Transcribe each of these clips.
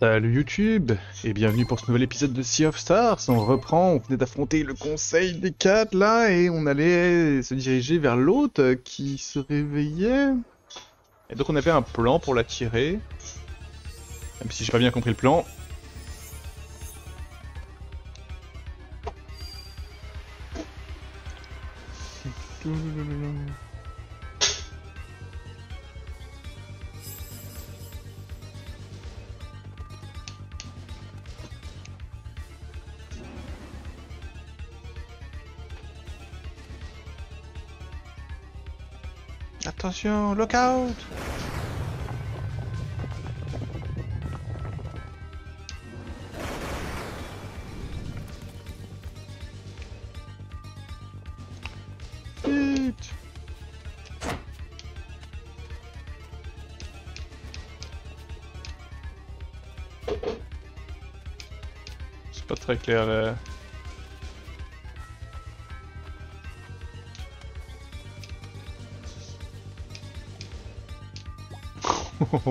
Salut YouTube et bienvenue pour ce nouvel épisode de Sea of Stars. On reprend, on venait d'affronter le conseil des quatre là et on allait se diriger vers l'autre qui se réveillait. Et donc on avait un plan pour l'attirer. Même si j'ai pas bien compris le plan. Attention, lookout Vite C'est pas très clair là.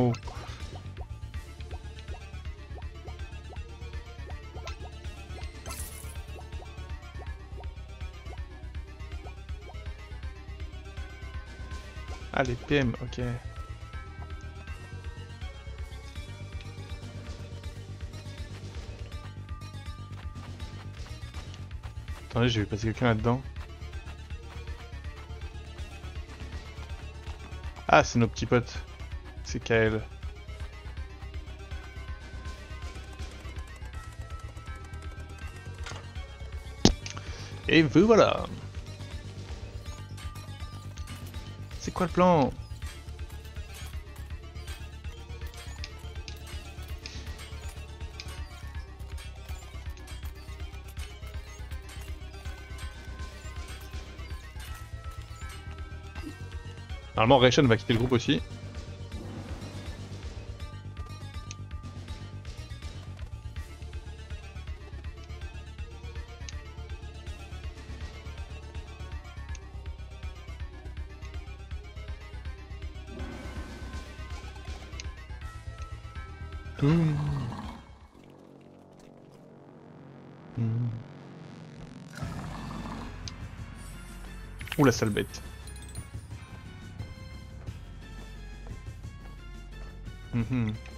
Oh. Ah, les PM, ok. Attendez, j'ai vu passer quelqu'un là-dedans. Ah, c'est nos petits potes. C'est Kael. Et voilà C'est quoi le plan? Normalement Ration va quitter le groupe aussi. little bit. Mm-hmm.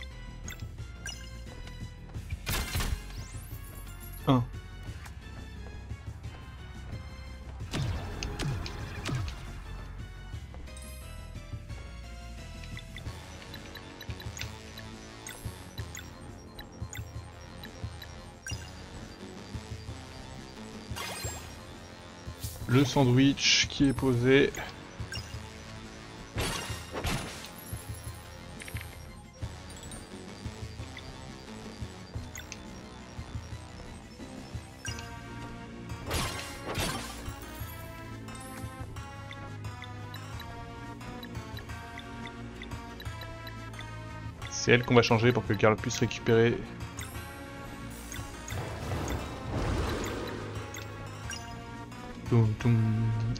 Le sandwich qui est posé. C'est elle qu'on va changer pour que Carl puisse récupérer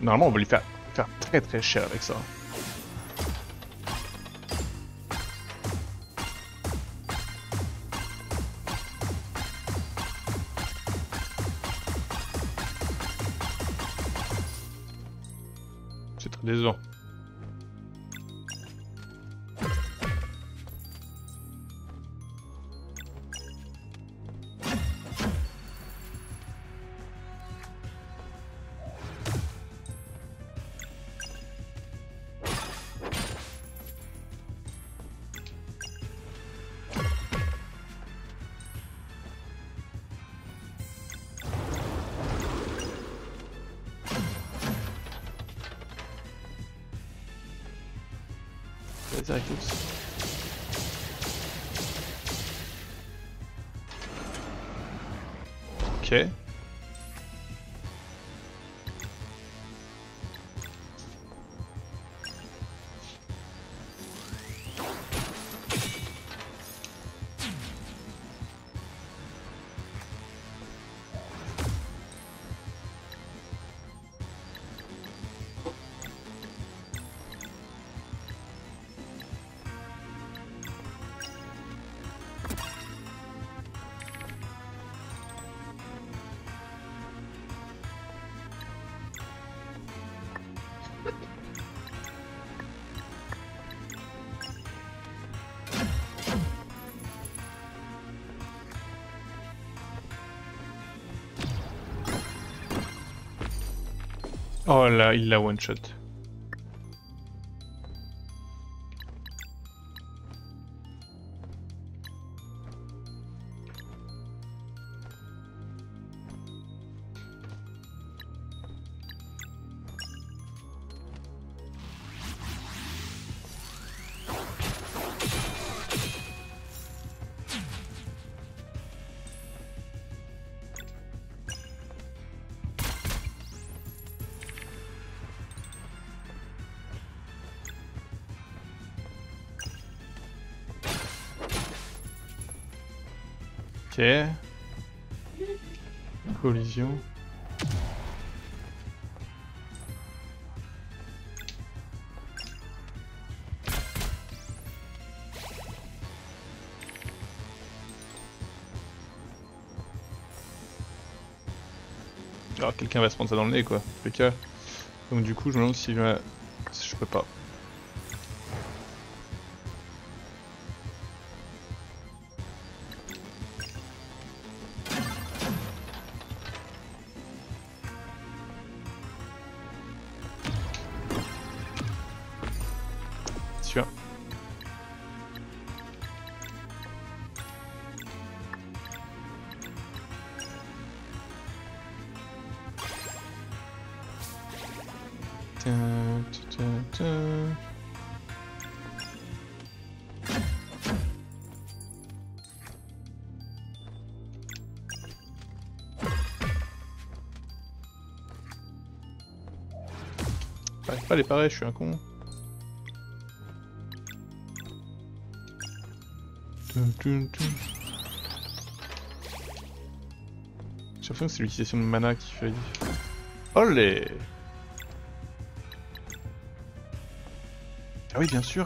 Normalement, on va lui faire, faire très très cher avec ça. C'est très décevant. Oh là, il l'a one Collision. Alors quelqu'un va se prendre ça dans le nez quoi, cas. Donc du coup je me demande si je peux pas. Pas les pareils, je suis un con. J'ai l'impression que c'est l'utilisation de mana qui fait les Ah oui, bien sûr.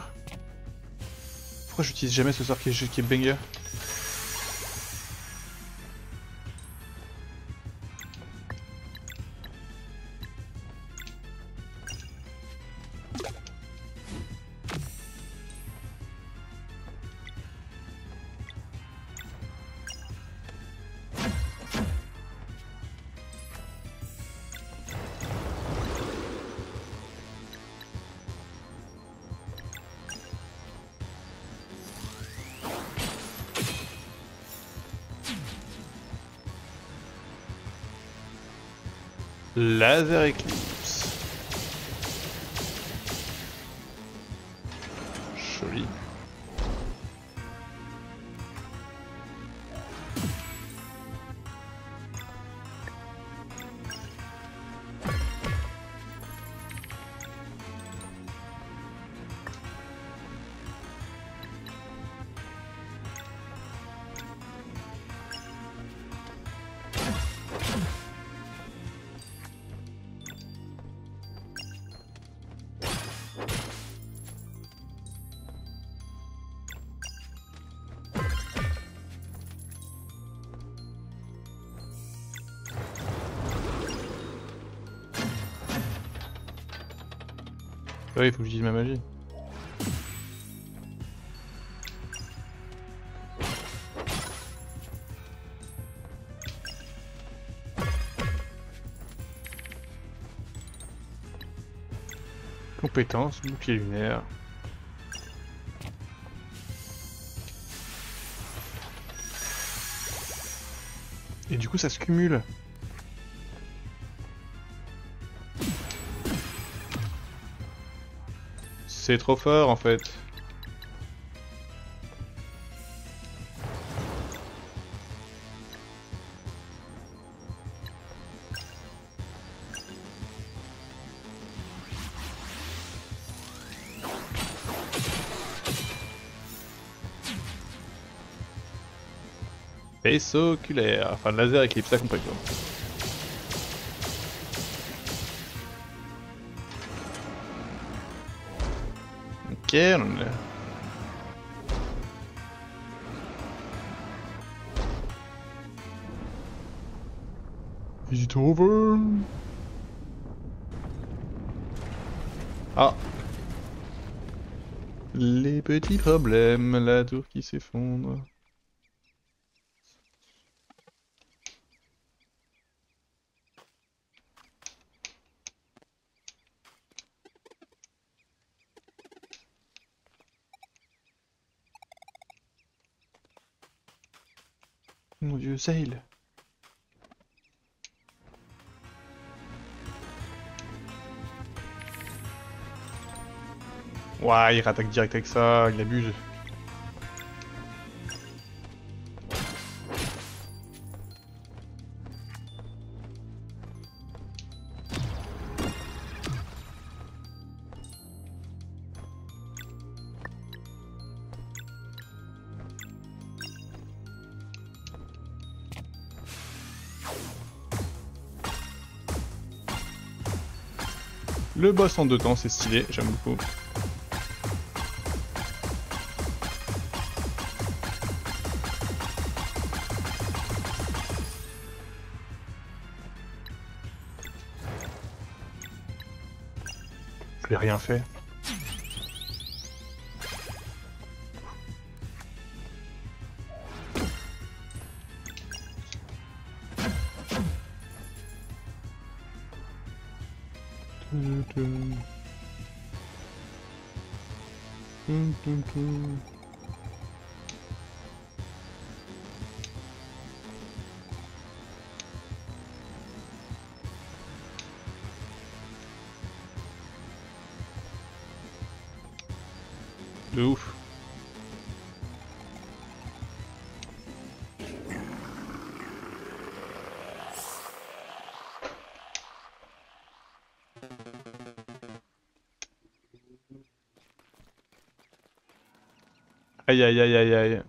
Pourquoi j'utilise jamais ce sort qui est banger? Laser Eclipse. Joli. Oui, il faut que j'utilise ma magie. Compétence, bouclier lunaire. Et du coup ça se cumule. C'est trop fort en fait. Vaisseau oculaire, enfin laser éclipse, ça compris. Is it over? Ah Les petits problèmes, la tour qui s'effondre. Sail. Ouais, il rattaque direct avec ça, il abuse. Boss en deux temps, c'est stylé, j'aime beaucoup. Je n'ai rien fait. Aïe aïe aïe aïe aïe.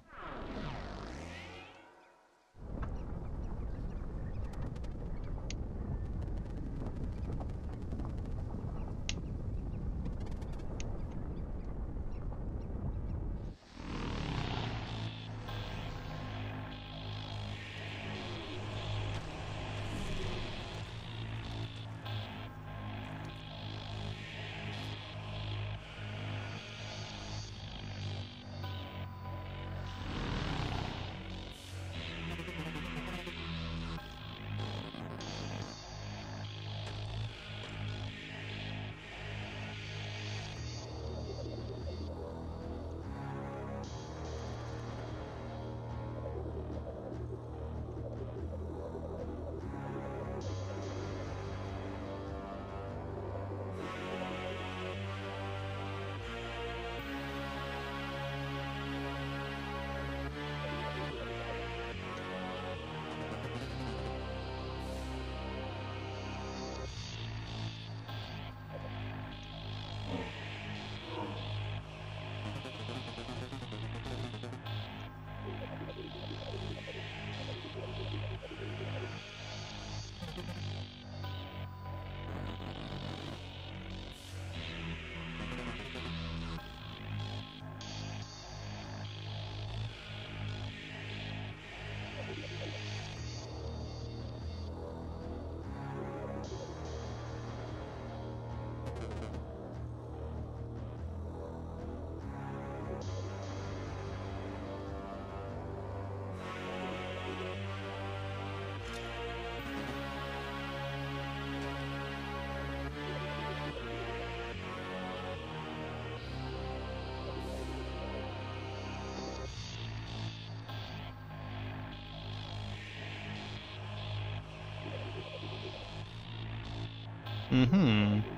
Mm-hmm.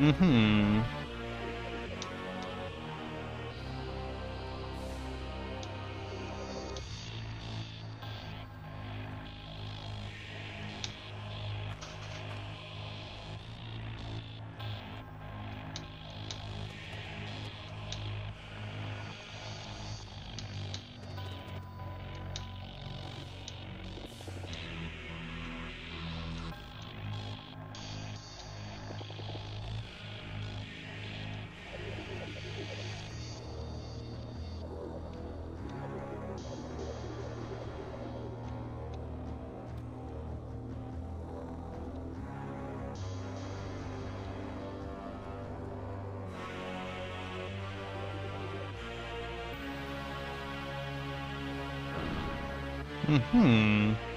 Mm-hmm. Hmm.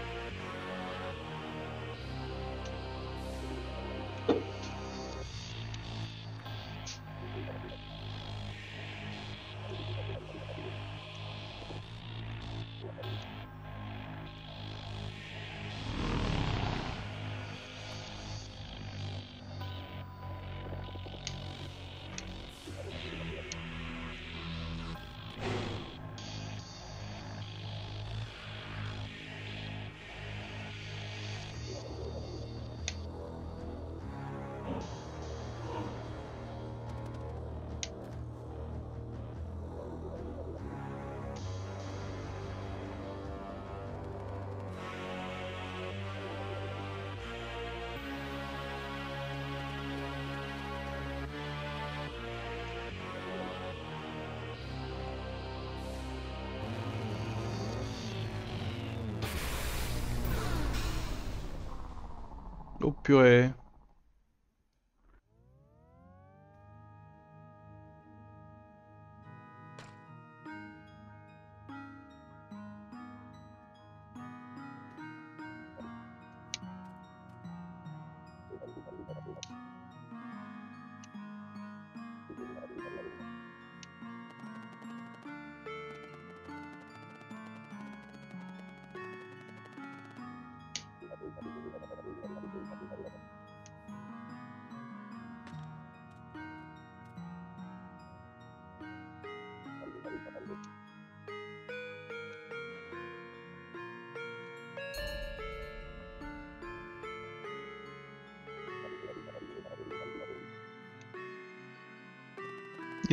O pior é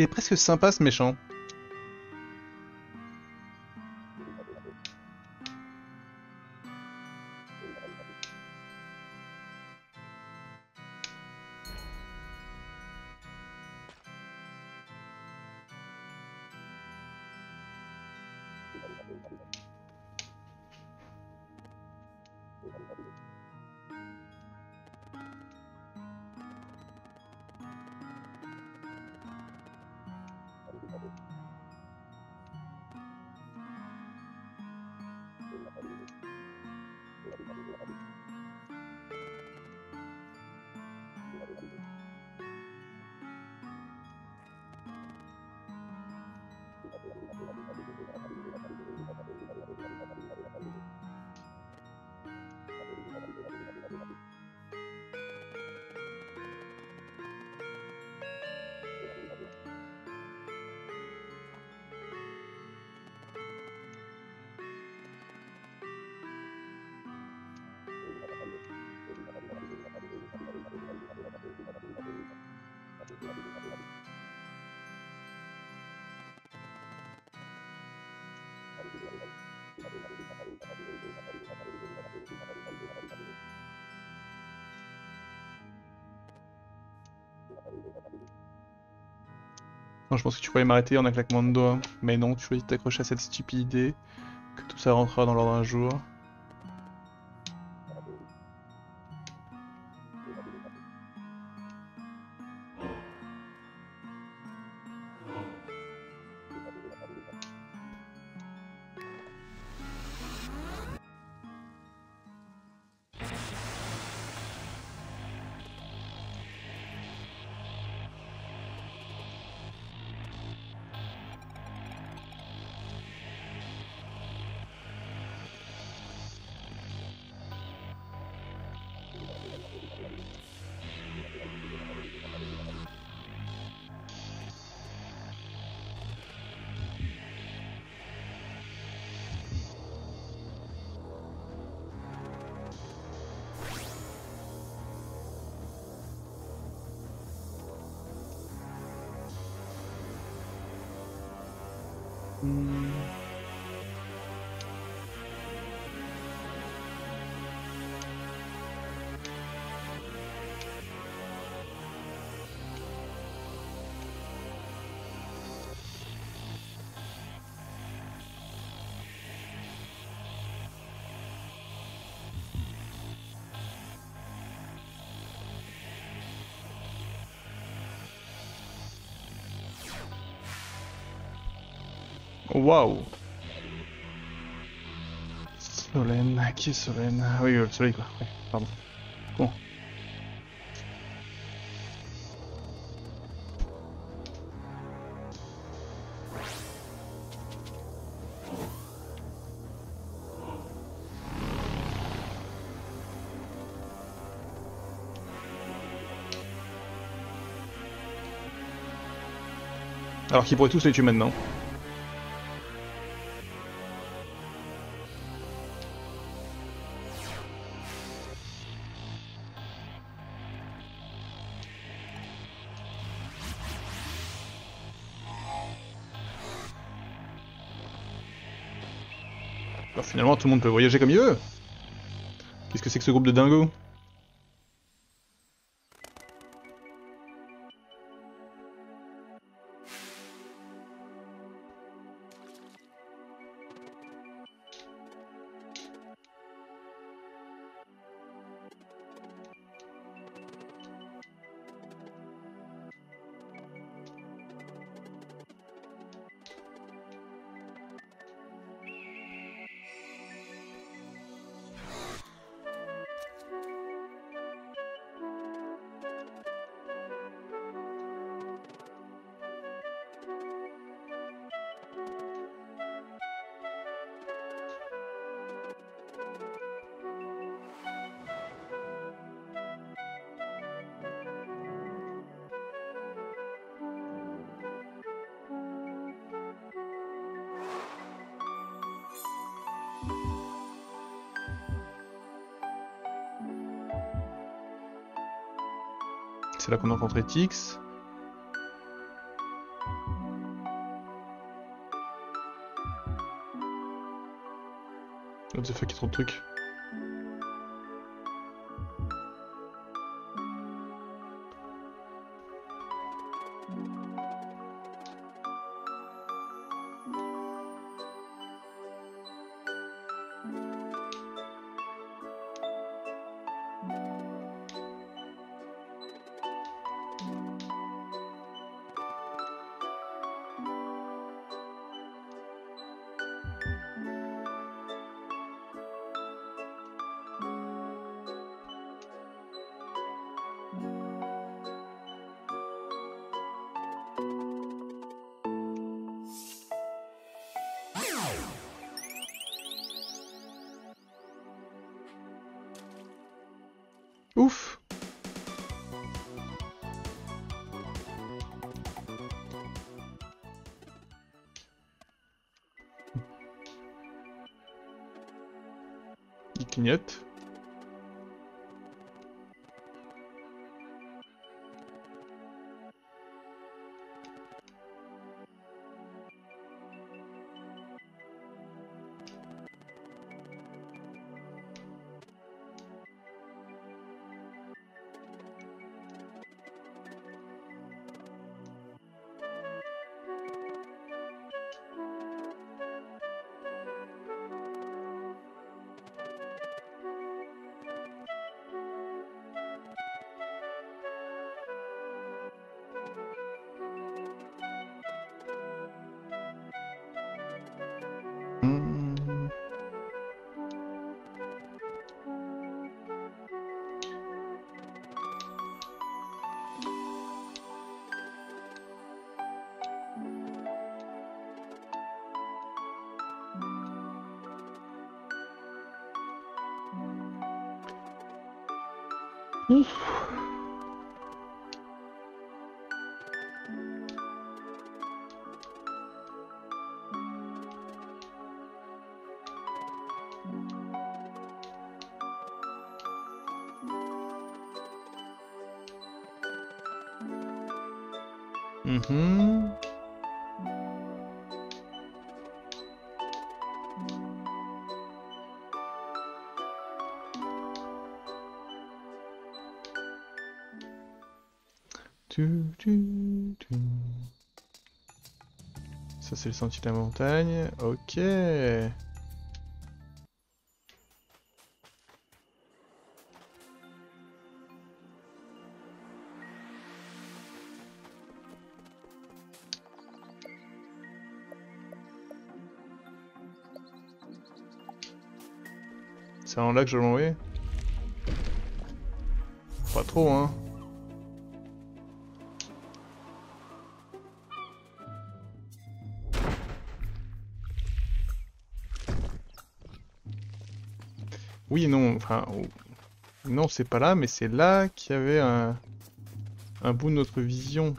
Il est presque sympa ce méchant. Je pense que tu pourrais m'arrêter en un claquement de doigts. Mais non, tu choisis de t'accrocher à cette stupide idée que tout ça rentrera dans l'ordre un jour. Waouh Solène, qui est Solène Ah Oui, le soleil quoi, pardon. Bon. Alors qu'ils pourraient tous les tuer maintenant? Finalement tout le monde peut voyager comme il veut. Qu'est-ce que c'est que ce groupe de dingos Là qu'on rencontre Etix. What the fuck, il y a trop de trucs. Il clignote. Oof. Ça c'est le sentier de la montagne. Ok. C'est en là que je l'envoie Pas trop hein. Oui, non, enfin... oh. Non, c'est pas là, mais c'est là qu'il y avait un... un bout de notre vision.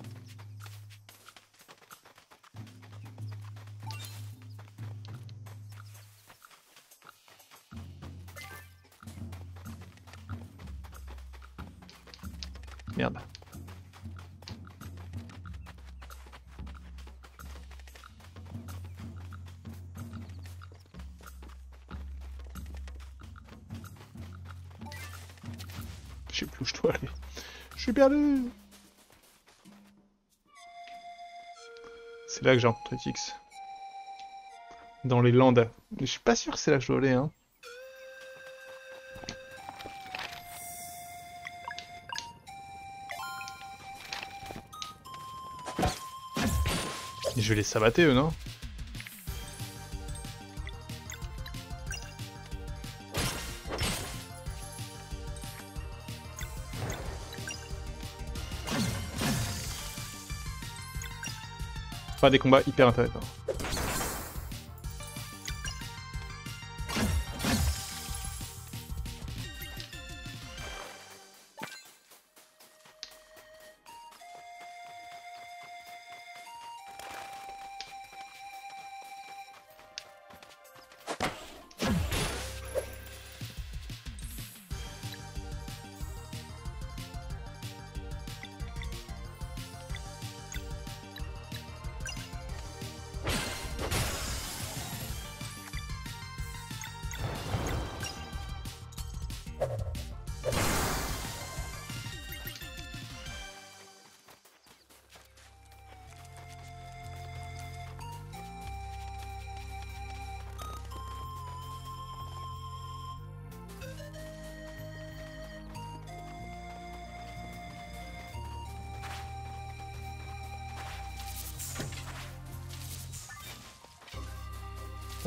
Sais plus où je dois aller. Je suis perdu C'est là que j'ai rencontré Tix. Dans les Landes. Je suis pas sûr que c'est là que je dois aller, hein. Je vais les sabater, eux, non? Pas des combats hyper intéressants.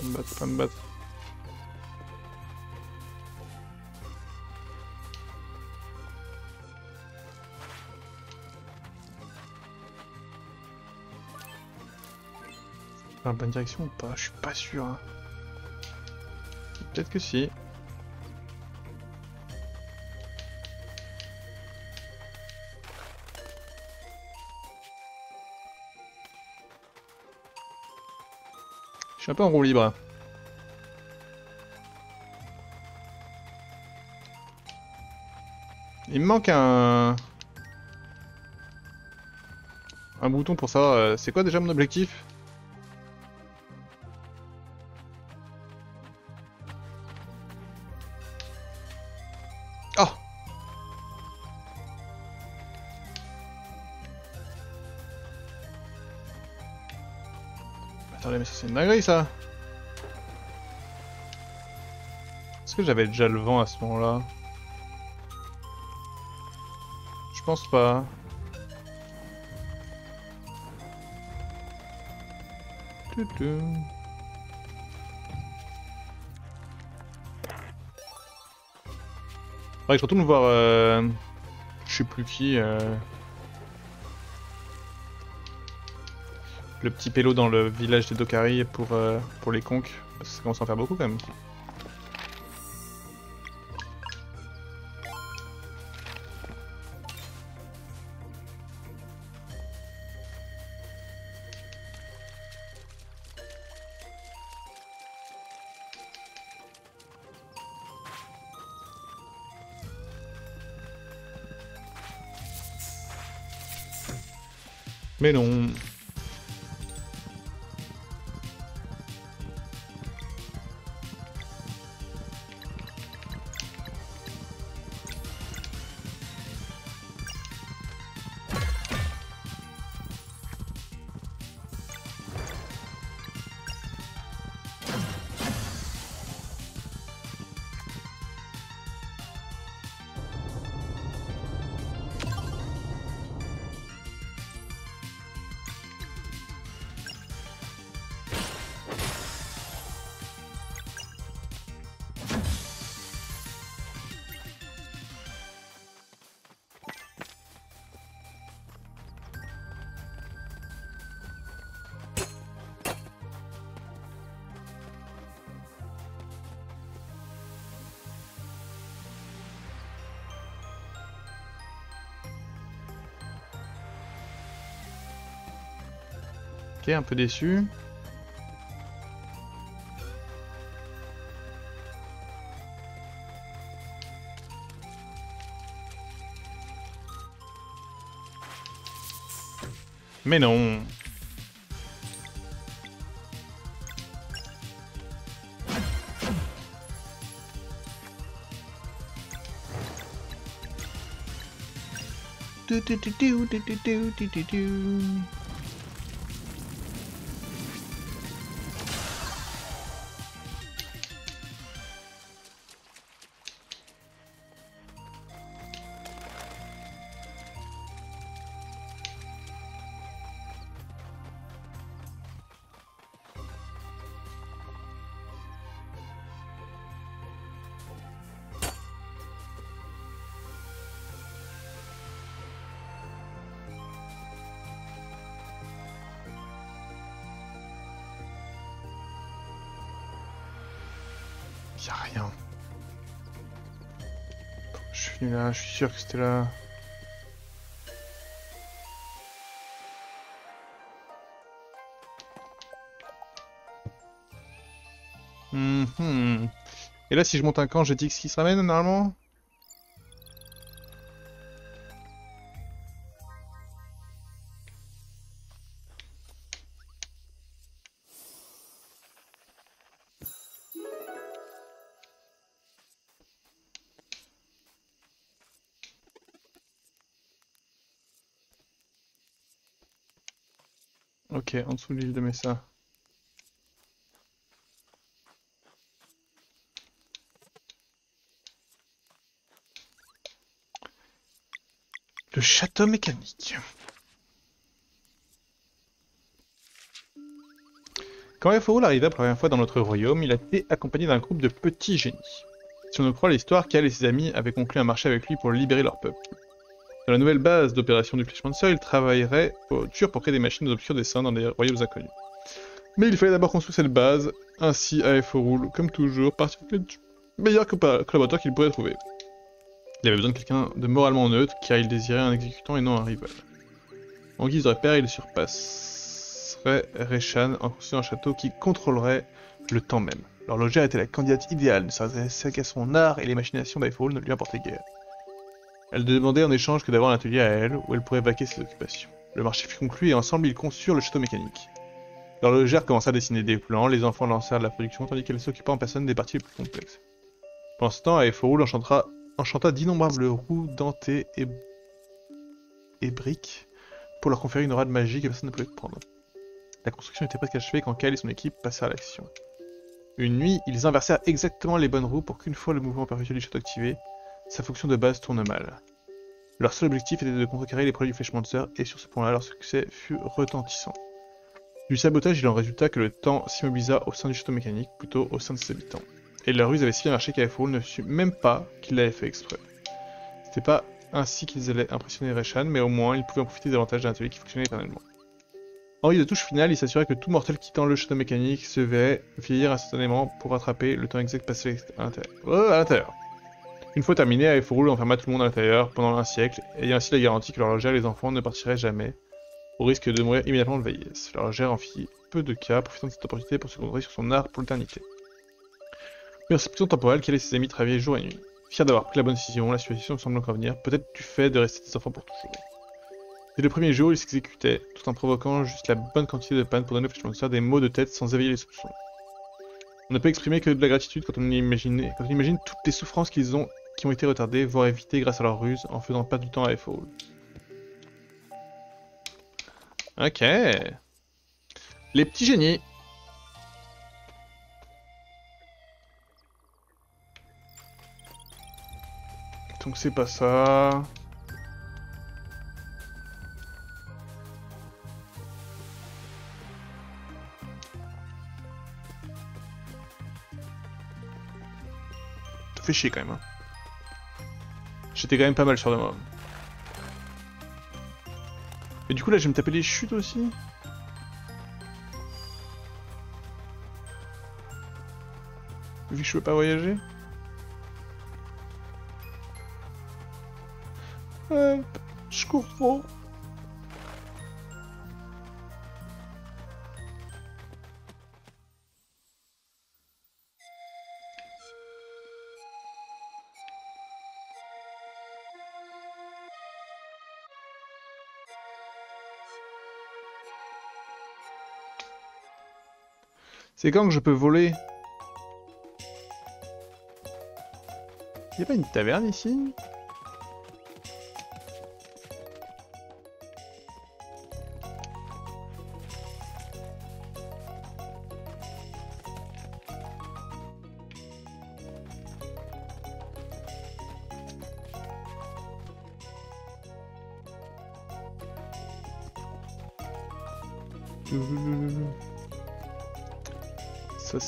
Me battre, pas me battre. Dans la bonne direction ou pas? Je suis pas sûr. hein. Peut-être que si. Je suis un peu en roue libre. Il me manque un... Un bouton pour savoir... euh, C'est quoi déjà mon objectif? C'est une dinguerie ça Est-ce que j'avais déjà le vent à ce moment-là? Je pense pas. Tutu. Faudrait que je retourne voir... Euh... Je sais plus qui... Euh... Le petit pélo dans le village des Dokari pour, euh, pour les conques. Ça commence à en faire beaucoup quand même. Un peu déçu. Mais non je suis sûr que c'était là. Mhm. Et là, si je monte un camp, j'ai dit ce qui se ramène normalement? Ok, en dessous de l'île de Messa. Le château mécanique. Quand Efoul arriva pour la première fois dans notre royaume, il a été accompagné d'un groupe de petits génies. Si on ne croit l'histoire, Cal et ses amis avaient conclu un marché avec lui pour libérer leur peuple. Dans la nouvelle base d'opération du Fleshmancer, il travaillerait au pour créer des machines saints dans des royaumes inconnus. Mais il fallait d'abord construire cette base, ainsi à Eforul, comme toujours, partir avec le meilleur collaborateur qu'il pourrait trouver. Il avait besoin de quelqu'un de moralement neutre, car il désirait un exécutant et non un rival. En guise de repère, il surpasserait Reshan en construisant un château qui contrôlerait le temps même. L'horlogère était la candidate idéale, ne s'adressait qu'à son art et les machinations d'Eiffel ne lui importaient guère. Elle demandait en échange que d'avoir un atelier à elle, où elle pourrait vaquer ses occupations. Le marché fut conclu et ensemble ils conçurent le château mécanique. L'horlogère commença à dessiner des plans, les enfants lancèrent la production tandis qu'elle s'occupa en personne des parties les plus complexes. Pendant ce temps, Aeforul enchanta, enchanta d'innombrables roues dentées et... et briques pour leur conférer une aura de magie que personne ne pouvait prendre. La construction était presque achevée quand Kyle et son équipe passèrent à l'action. Une nuit, ils inversèrent exactement les bonnes roues pour qu'une fois le mouvement perpétuel du château activé, sa fonction de base tourne mal. Leur seul objectif était de contrecarrer les produits du et sur ce point-là, leur succès fut retentissant. Du sabotage, il en résulta que le temps s'immobilisa au sein du château mécanique, plutôt au sein de ses habitants. Et leur ruse avait si bien marché qu'Aefrol ne sut même pas qu'il l'avait fait exprès. C'était pas ainsi qu'ils allaient impressionner Reshan, mais au moins ils pouvaient en profiter davantage d'un atelier qui fonctionnait éternellement. En guise de touche finale, il s'assurait que tout mortel quittant le château mécanique se verrait vieillir instantanément pour rattraper le temps exact passé à l'intérieur. Une fois terminé, Aeforul enferma tout le monde à l'intérieur pendant un siècle, ayant ainsi la garantie que l'horlogère et les enfants ne partiraient jamais, au risque de mourir immédiatement de vieillesse. L'horlogère en fit peu de cas, profitant de cette opportunité pour se concentrer sur son art pour l'éternité. Prison temporelle, qu'elle et ses amis travaillaient jour et nuit. Fiers d'avoir pris la bonne décision, la situation semble encore venir, peut-être du fait de rester des enfants pour toujours. Dès le premier jour, ils s'exécutaient, tout en provoquant juste la bonne quantité de panne pour donner Fleshmonster des maux de tête sans éveiller les soupçons. On ne peut exprimer que de la gratitude quand on imagine toutes les souffrances qu'ils ont, qui ont été retardées, voire évitées grâce à leur ruse, en faisant perdre du temps à Eiffel. Ok. Les petits génies. Donc c'est pas ça. Ça fait chier quand même. Hein. J'étais quand même pas mal sûr de moi. Mais du coup là je vais me taper les chutes aussi Vu que je peux pas voyager Ouais, je cours trop. C'est quand que je peux voler. Y a pas une taverne ici?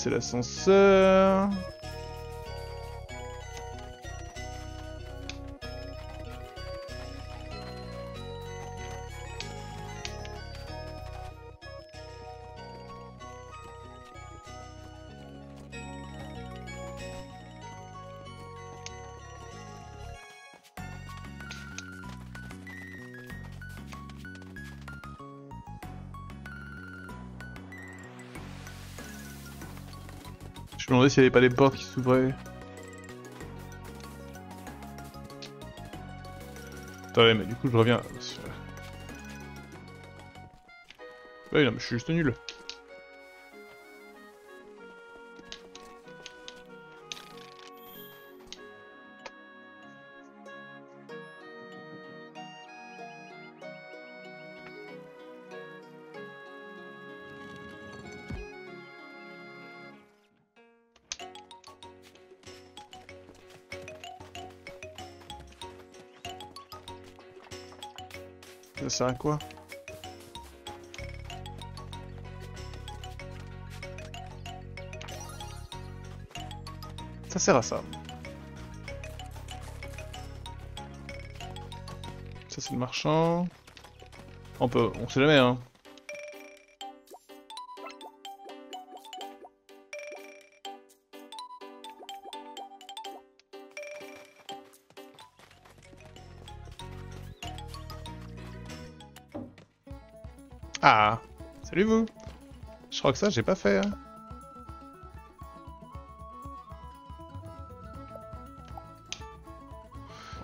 C'est l'ascenseur. Demandais s'il n'y avait pas des portes qui s'ouvraient. Attendez, mais du coup je reviens. Oui, non, mais je suis juste nul. Ça sert à quoi Ça sert à ça. Ça c'est le marchand. On peut, on sait jamais hein. Salut vous Je crois que ça j'ai pas fait. Hein.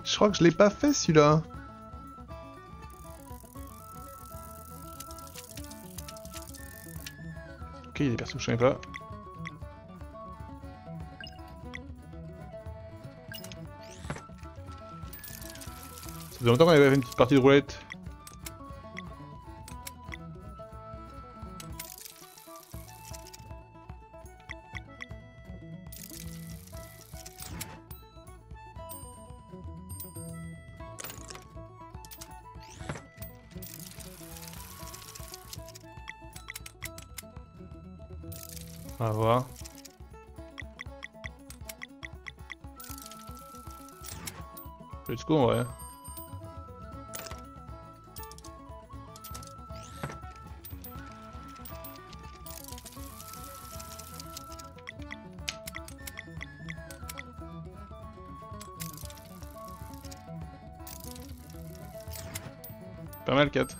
Je crois que je l'ai pas fait celui-là. Ok, il y a des persos que pas. Ça faisait longtemps qu'on avait fait une petite partie de roulette. On va voir. Let's. Pas mal 4.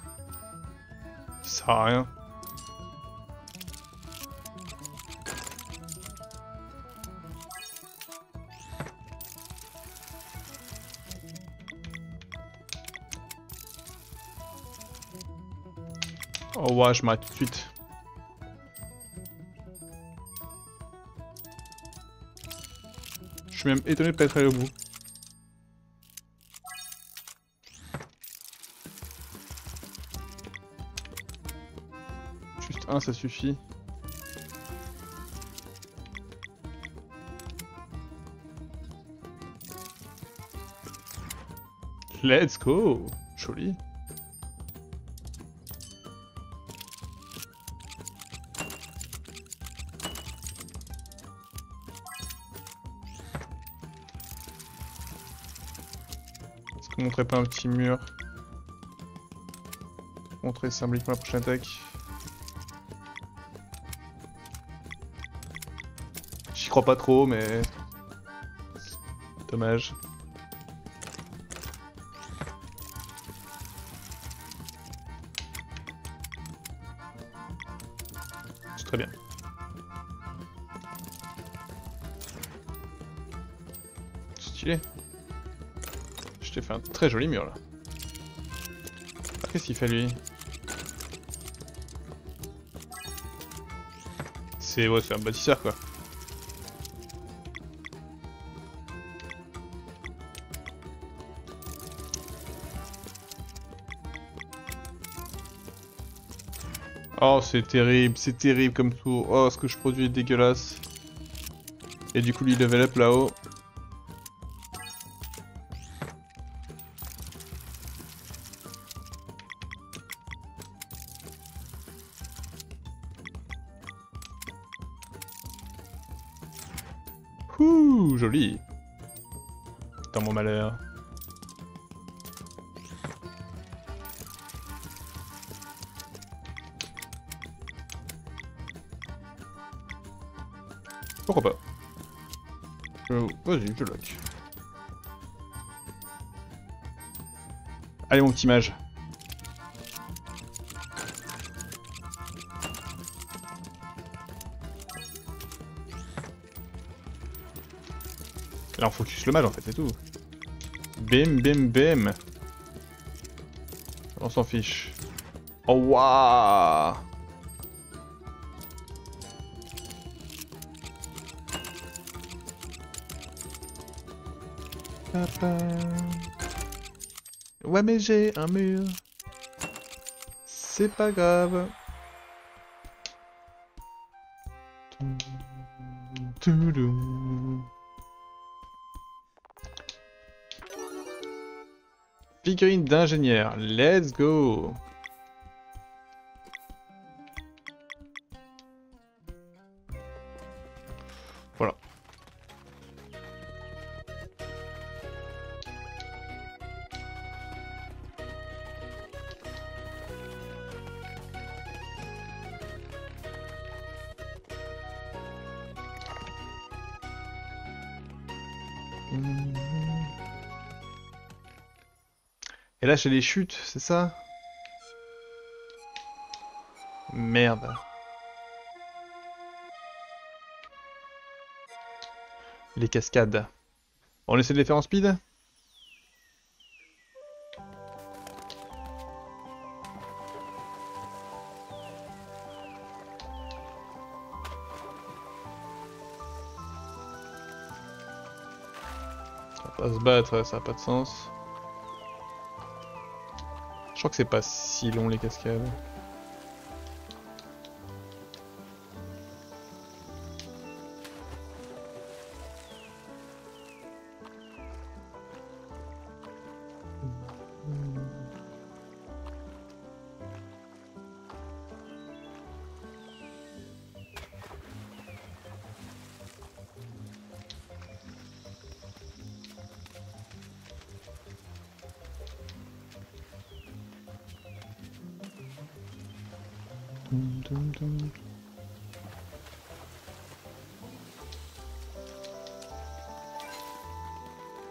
Ça sert rien. Oh ouais, je m'arrête tout de suite. Je suis même étonné de pas être allé au bout. Juste un, ça suffit. Let's go Joli. Montrait pas un petit mur Montrer symboliquement la prochaine attaque. J'y crois pas trop, mais... Dommage. Très joli mur là. Qu'est-ce qu'il fait lui? C'est ouais, un bâtisseur quoi. Oh, c'est terrible, c'est terrible comme tout. Oh, ce que je produis est dégueulasse. Et du coup, lui level up là-haut. Allez mon petit mage. Là on focus le mage en fait, c'est tout. Bim bim bim. On s'en fiche. Oh waouh Ouais mais j'ai un mur. C'est pas grave. Figurine d'ingénieur, let's go Les chutes, c'est ça? Merde. Les cascades. On essaie de les faire en speed? On va pas se battre, ça a pas de sens. Je crois que c'est pas si long les cascades.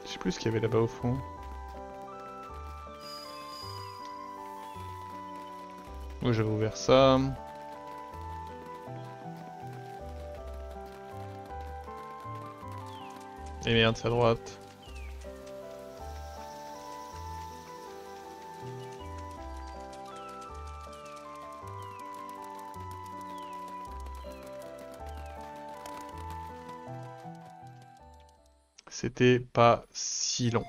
Je sais plus ce qu'il y avait là-bas au fond. Moi j'avais ouvert ça. Et merde, c'est à droite. Pas si long.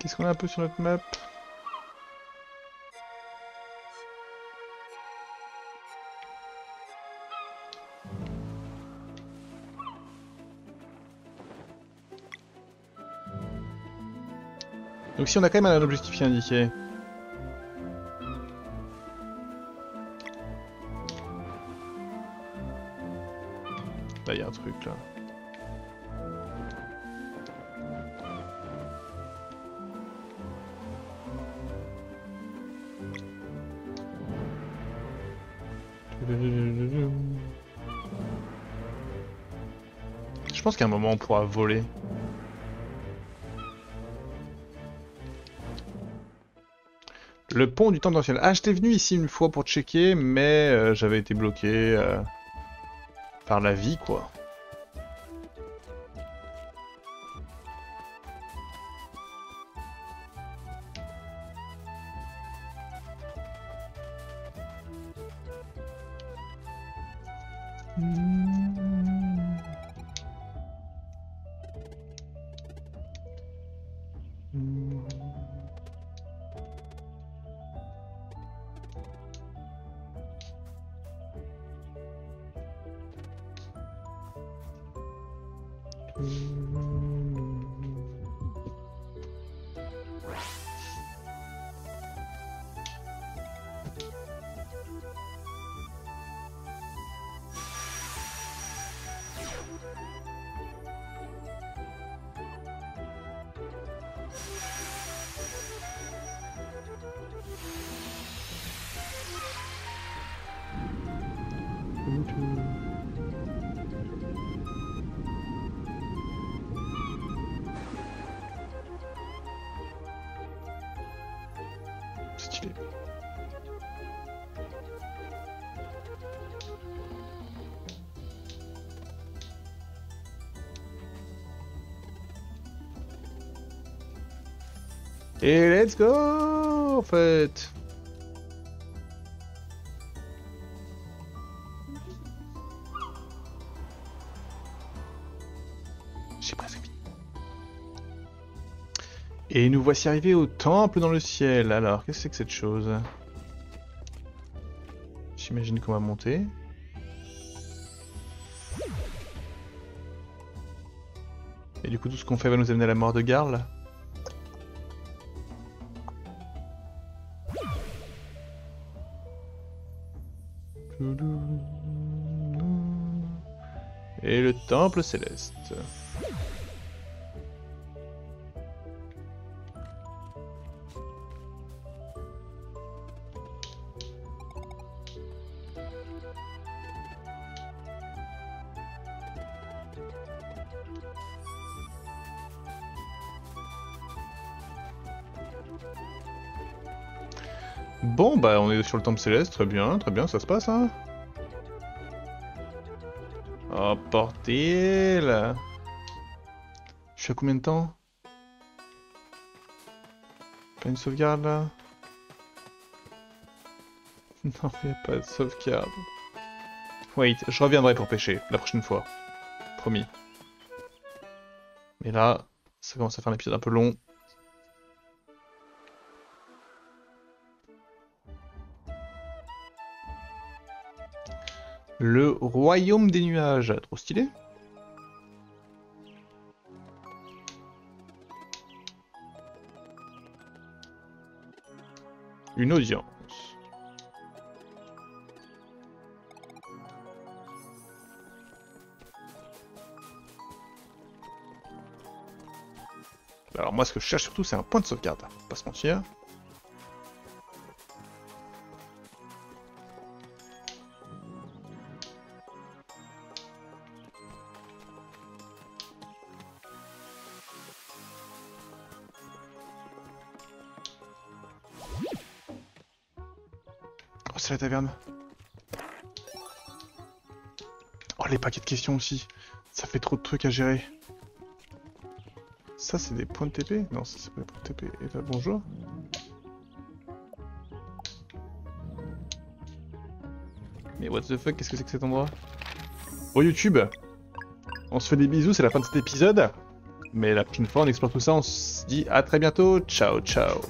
Qu'est-ce qu'on a un peu sur notre map? Donc si on a quand même un objectif indiqué. Là, il y a un truc là. Je pense qu'à un moment on pourra voler. Le pont du temps tendanciel. Ah, j'étais venu ici une fois pour checker, mais euh, j'avais été bloqué euh, par la vie, quoi. Stylé. Et let's go en fait Et nous voici arrivés au temple dans le ciel. Alors, qu'est-ce que c'est que cette chose? J'imagine qu'on va monter. Et du coup, tout ce qu'on fait va nous amener à la mort de Garl Et le temple céleste. Sur le temple céleste, très bien, très bien, ça se passe, hein Oh, portel Je suis à combien de temps? Pas une sauvegarde, là? Non, y a pas de sauvegarde. Wait, je reviendrai pour pêcher, la prochaine fois. Promis. Mais là, ça commence à faire un épisode un peu long. Le royaume des nuages. Trop stylé. Une audience. Alors moi ce que je cherche surtout c'est un point de sauvegarde, pas se mentir. Taverne. Oh, les paquets de questions aussi. Ça fait trop de trucs à gérer. Ça, c'est des points de TP Non, ça, c'est pas des points de TP. Et là, bonjour. Mais what the fuck, qu'est-ce que c'est que cet endroit? Oh, YouTube On se fait des bisous, c'est la fin de cet épisode. Mais la prochaine fois, on explore tout ça, on se dit à très bientôt. Ciao, ciao